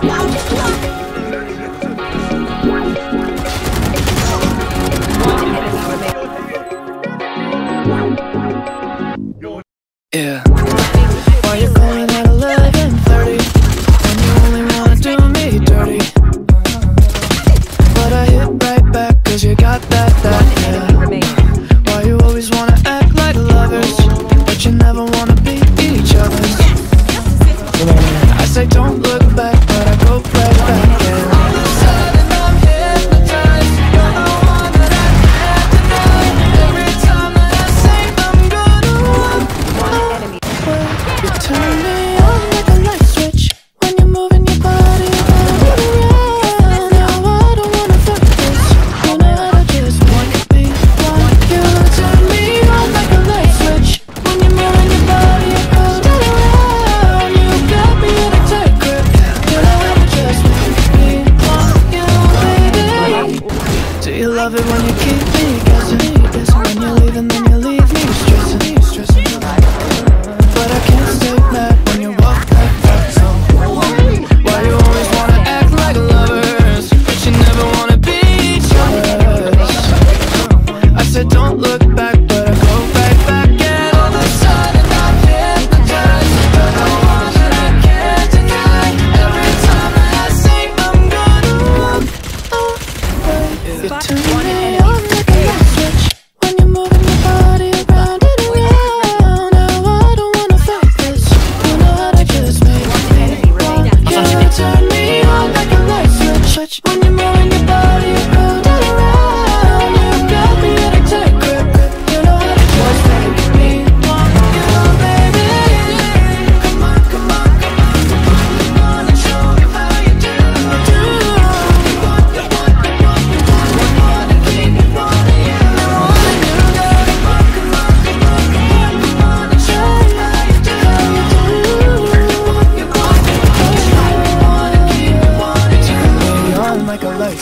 Yeah. Why you calling? When you only wanna do me dirty. But I hit right you got that, that. Why you always wanna act like lovers? But you never wanna be each other's. I say, don't. love it when you keep me